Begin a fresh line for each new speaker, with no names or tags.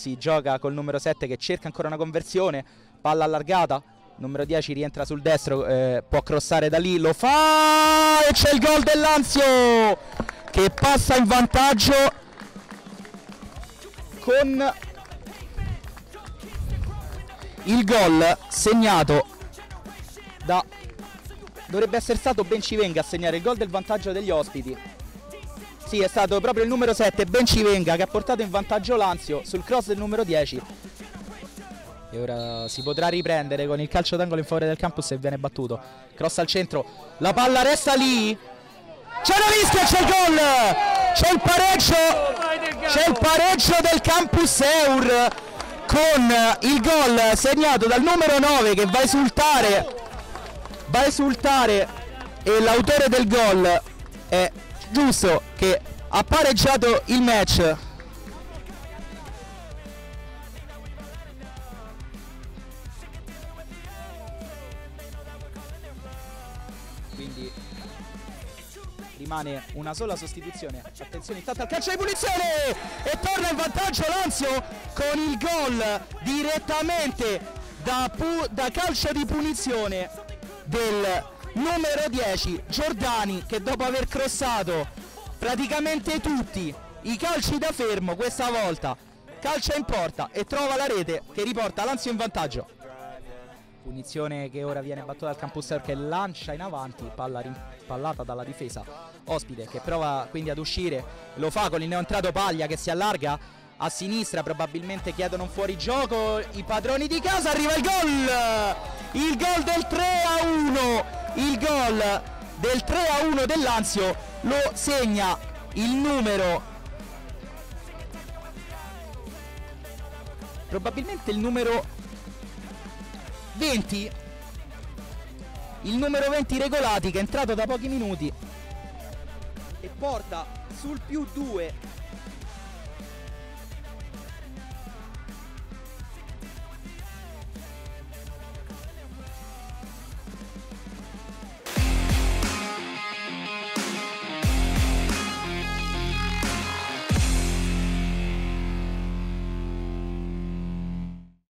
si gioca col numero 7 che cerca ancora una conversione, palla allargata, numero 10 rientra sul destro, eh, può crossare da lì, lo fa e c'è il gol dell'Anzio che passa in vantaggio con il gol segnato da dovrebbe essere stato Bencivenga a segnare il gol del vantaggio degli ospiti sì è stato proprio il numero 7 Bencivenga che ha portato in vantaggio l'Anzio sul cross del numero 10 e ora si potrà riprendere con il calcio d'angolo in favore del campus e viene battuto. Cross al centro la palla resta lì. C'è la rischia c'è il gol! C'è il pareggio! C'è il pareggio del campus Eur con il gol segnato dal numero 9 che va a esultare va a esultare e l'autore del gol è giusto che ha pareggiato il match. Quindi rimane una sola sostituzione. Attenzione intanto al calcio di punizione! E torna in vantaggio Lazio con il gol direttamente da, da calcio di punizione del numero 10 Giordani che dopo aver crossato praticamente tutti i calci da fermo questa volta calcia in porta e trova la rete che riporta Lazio in vantaggio. Punizione che ora viene battuta dal Campus che lancia in avanti palla rimpallata dalla difesa. Ospite che prova quindi ad uscire lo fa con il neoentrato Paglia che si allarga a sinistra probabilmente chiedono un fuorigioco i padroni di casa arriva il gol! Il gol del 3 a 1 il gol del 3 a 1 dell'Anzio lo segna il numero. Probabilmente il numero 20 il numero 20 regolati che è entrato da pochi minuti e porta sul più 2